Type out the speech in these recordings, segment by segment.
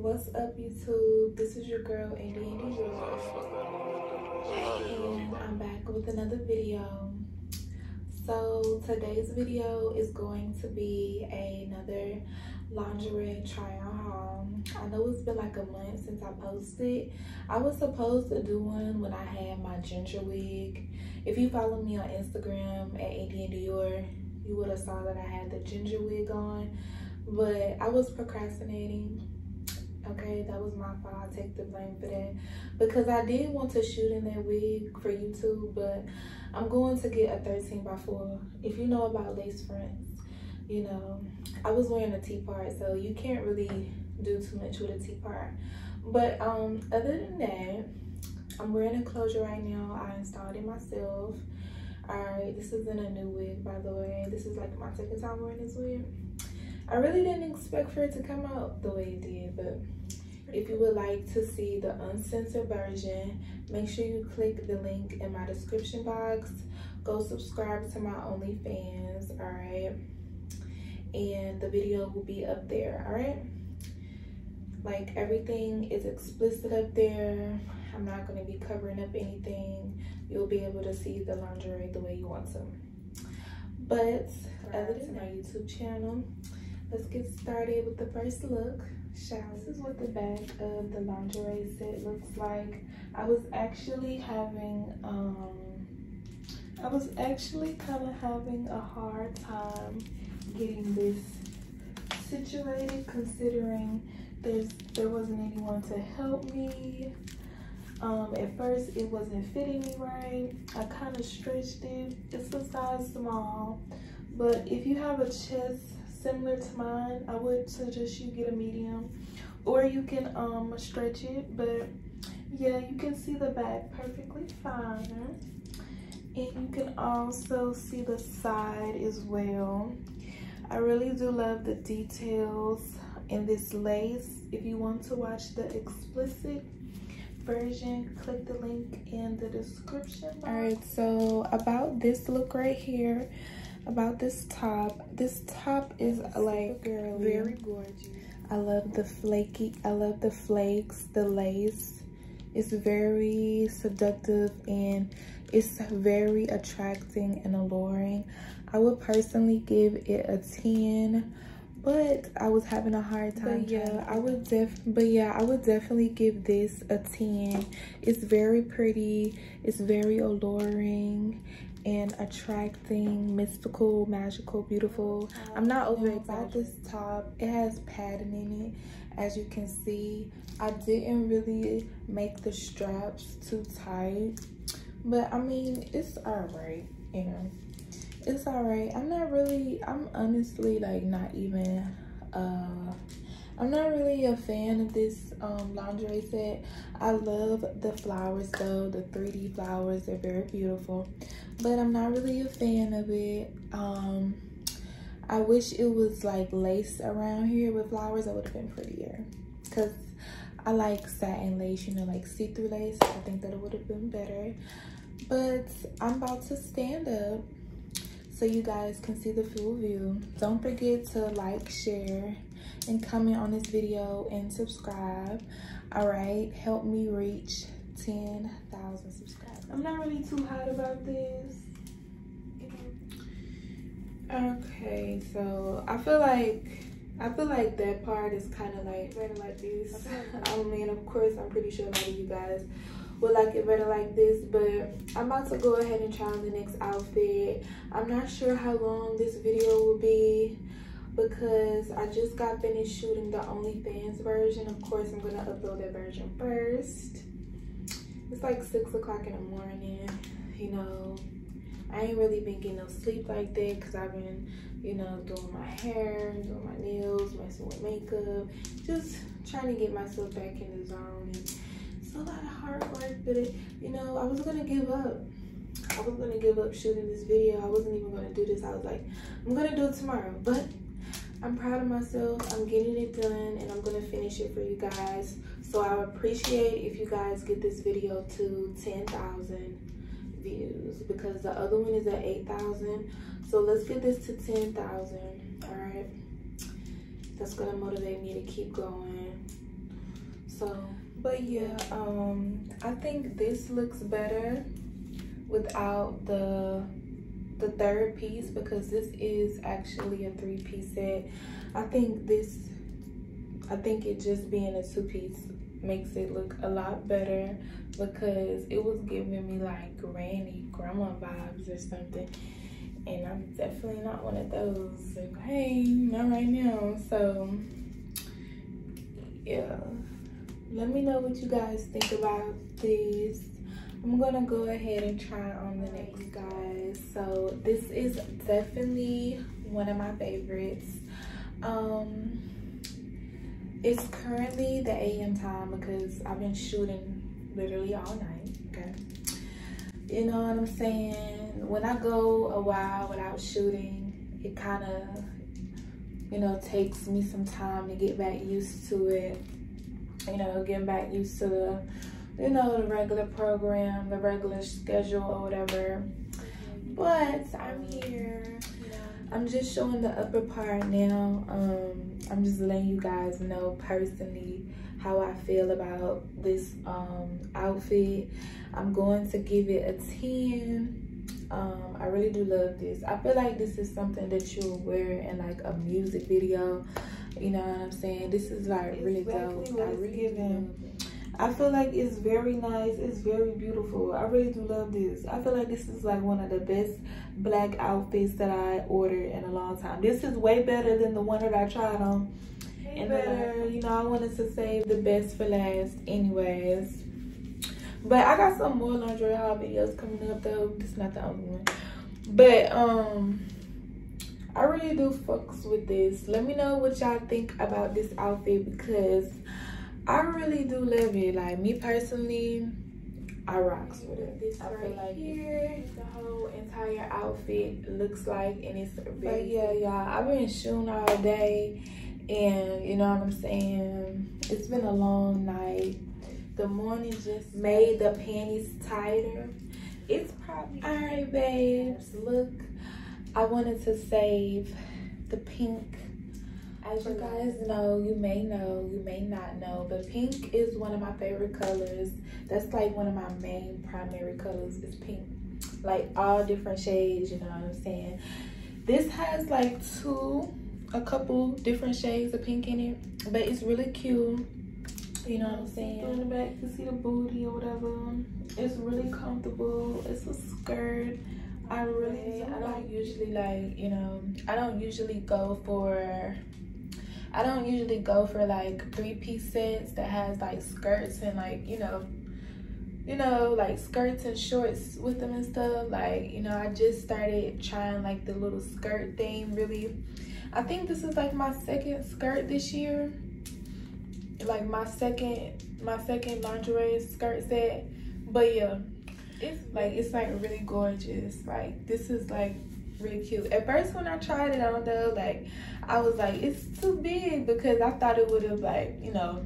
What's up, YouTube? This is your girl, Andy Andy And I'm back with another video. So today's video is going to be another lingerie try on haul. I know it's been like a month since I posted. I was supposed to do one when I had my ginger wig. If you follow me on Instagram at Indian Dior, you would have saw that I had the ginger wig on. But I was procrastinating okay that was my fault. I take the blame for that. Because i did want to shoot in that wig for youtube but i'm going to get a 13 by 4 if you know about lace fronts you know i was wearing a t-part so you can't really do too much with a t-part. But um other than that i'm wearing a closure right now. I installed it myself. All right this isn't a new wig by the way. This is like my second time wearing this wig. I really didn't expect for it to come out the way it did, but if you would like to see the uncensored version, make sure you click the link in my description box. Go subscribe to my OnlyFans, all right? And the video will be up there, all right? Like everything is explicit up there. I'm not gonna be covering up anything. You'll be able to see the lingerie the way you want to. But other than my YouTube channel, let's get started with the first look shall this is what the back of the lingerie set looks like. I was actually having um i was actually kind of having a hard time getting this situated considering there's there wasn't anyone to help me. Um at first it wasn't fitting me right. I kind of stretched it. It's a size small but if you have a chest similar to mine i would suggest you get a medium or you can um stretch it but yeah you can see the back perfectly fine and you can also see the side as well i really do love the details in this lace if you want to watch the explicit version click the link in the description box. all right so about this look right here about this top. This top is like very gorgeous. I love the flaky, I love the flakes, the lace. It's very seductive and it's very attracting and alluring. I would personally give it a 10 but I was having a hard time. But yeah, I would def but yeah, I would definitely give this a 10. It's very pretty, it's very alluring, and attracting, mystical, magical, beautiful. I'm not over about this top. It has padding in it, as you can see. I didn't really make the straps too tight, but I mean, it's all right, you know. It's all right. I'm not really, I'm honestly like not even, uh, I'm not really a fan of this um, lingerie set. I love the flowers though, the 3D flowers, they're very beautiful. But I'm not really a fan of it. Um, I wish it was like lace around here with flowers, that would have been prettier. Cause I like satin lace, you know, like see-through lace. I think that it would have been better. But I'm about to stand up so you guys can see the full view. Don't forget to like, share, and comment on this video and subscribe. All right, help me reach 10,000 subscribers. I'm not really too hot about this. Okay, so I feel like I feel like that part is kind of like better like this. Oh, I mean, of course, I'm pretty sure a lot of you guys would like it better like this but i'm about to go ahead and try on the next outfit i'm not sure how long this video will be because i just got finished shooting the onlyfans version of course i'm gonna upload that version first it's like six o'clock in the morning you know i ain't really been getting no sleep like that because i've been you know doing my hair doing my nails messing with makeup just trying to get myself back in the zone and a lot of hard work, but it, you know, I was gonna give up. I was gonna give up shooting this video. I wasn't even gonna do this. I was like, I'm gonna do it tomorrow, but I'm proud of myself. I'm getting it done and I'm gonna finish it for you guys. So I appreciate if you guys get this video to 10,000 views because the other one is at 8,000. So let's get this to 10,000, all right? That's gonna motivate me to keep going So, but yeah, um, I think this looks better without the the third piece because this is actually a three piece set. I think this, I think it just being a two piece makes it look a lot better because it was giving me like granny grandma vibes or something. And i'm definitely not one of those hey not right now. So yeah. Let me know what you guys think about this i'm gonna go ahead and try on the next guys. So this is definitely one of my favorites. Um it's currently the am time because i've been shooting literally all night okay? You know what i'm saying? When i go a while without shooting it kind of you know takes me some time to get back used to it. You know getting back used to the you know the regular program the regular schedule or whatever but i'm here I'm just showing the upper part now. Um, I'm just letting you guys know personally how I feel about this um, outfit. I'm going to give it a 10. Um, I really do love this. I feel like this is something that you'll wear in like a music video. You know what I'm saying? This is like really exactly dope. I really giving. I feel like it's very nice. It's very beautiful. I really do love this. I feel like this is like one of the best black outfits that I ordered in a long time. This is way better than the one that I tried on. And better, you know, I wanted to save the best for last anyways. But I got some more lingerie haul videos coming up though. This is not the only one. But um I really do fucks with this. Let me know what y'all think about this outfit because I really do love it. Like me personally, I rocks with it. This I right like here, the whole entire outfit looks like, and it's but yeah, y'all. I've been shooting all day, and you know what I'm saying. It's been a long night. The morning just made the panties tighter. It's probably all right, babes. Look, I wanted to save the pink as you guys know, you may know, you may not know, but pink is one of my favorite colors. That's like one of my main primary colors is pink. Like all different shades, you know what I'm saying? This has like two, a couple different shades of pink in it, but it's really cute. You know what I'm saying? In the back to see the booty or whatever. It's really comfortable. It's a skirt. I really, I don't usually like, you know, I don't usually go for I don't usually go for like three piece sets that has like skirts and like, you know, you know, like skirts and shorts with them and stuff. Like, you know, I just started trying like the little skirt thing really. I think this is like my second skirt this year. Like my second, my second lingerie skirt set. But yeah, it's like, it's like really gorgeous. Like this is like really cute. At first when I tried it on though, like I was like, it's too big because I thought it would have like, you know,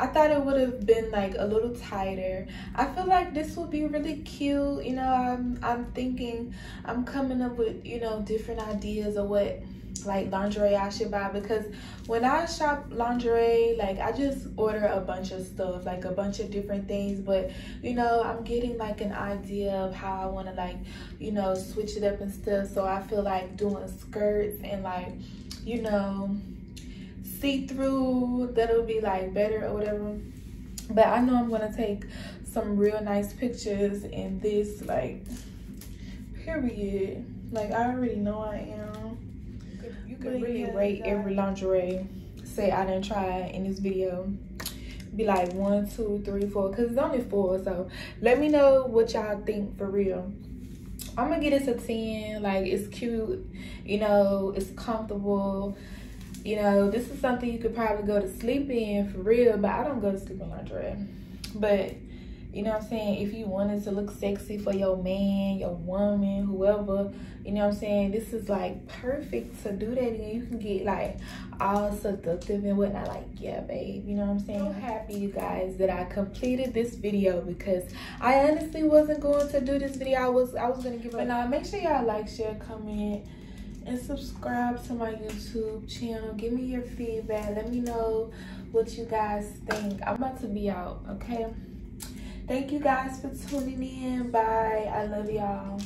I thought it would have been like a little tighter. I feel like this will be really cute. You know, I'm I'm thinking I'm coming up with, you know, different ideas of what like lingerie I should buy because when I shop lingerie, like I just order a bunch of stuff, like a bunch of different things. But you know, I'm getting like an idea of how I want to like, you know, switch it up and stuff. So I feel like doing skirts and like, you know, see through that'll be like better or whatever. But I know I'm gonna take some real nice pictures in this like period. Like I already know I am could really rate every lingerie. Say I didn't try in this video. Be like one, two, three, four, cause it's only four. So let me know what y'all think for real. I'm gonna get this a 10. Like it's cute, you know, it's comfortable. You know, this is something you could probably go to sleep in for real, but I don't go to sleep in lingerie. But you know what I'm saying? If you wanted to look sexy for your man, your woman, whoever, you know what I'm saying? This is like perfect to do that and you can get like all seductive and whatnot. Like, yeah, babe, you know what I'm saying? I'm so happy you guys that I completed this video because I honestly wasn't going to do this video. I was I was gonna give up. But now make sure y'all like, share, comment and subscribe to my YouTube channel. Give me your feedback. Let me know what you guys think. I'm about to be out, okay? Thank you guys for tuning in. Bye. I love y'all.